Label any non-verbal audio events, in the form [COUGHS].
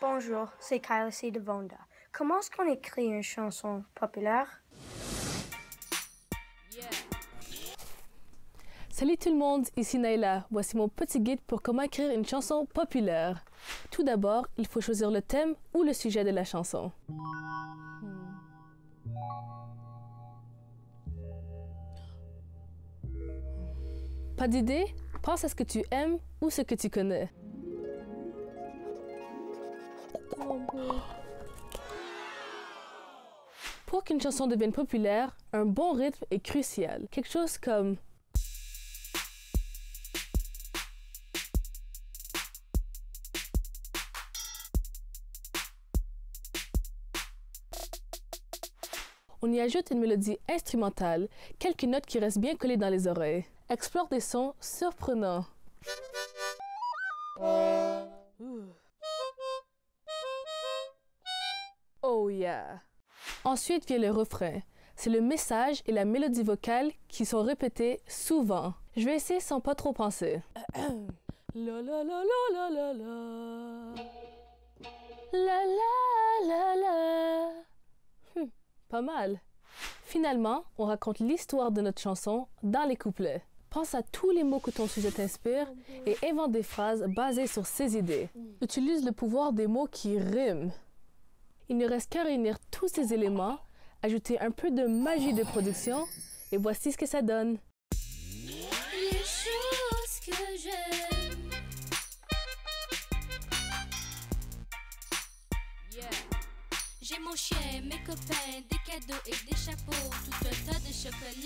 Bonjour, c'est Kyle C. de Vonda. Comment est-ce qu'on écrit une chanson populaire? Salut tout le monde, ici Naila. Voici mon petit guide pour comment écrire une chanson populaire. Tout d'abord, il faut choisir le thème ou le sujet de la chanson. Pas d'idée? Pense à ce que tu aimes ou ce que tu connais. Pour qu'une chanson devienne populaire, un bon rythme est crucial. Quelque chose comme On y ajoute une mélodie instrumentale, quelques notes qui restent bien collées dans les oreilles. Explore des sons surprenants. Oh yeah! Ensuite vient le refrain. C'est le message et la mélodie vocale qui sont répétés souvent. Je vais essayer sans pas trop penser. [COUGHS] la la la la la la la. Pas mal. Finalement, on raconte l'histoire de notre chanson dans les couplets. Pense à tous les mots que ton sujet t'inspire et invente des phrases basées sur ces idées. Utilise le pouvoir des mots qui riment. Il ne reste qu'à réunir tous ces éléments, ajouter un peu de magie de production, et voici ce que ça donne. Mon chien, mes copains, des cadeaux et des chapeaux. Tout un tas de chocolat.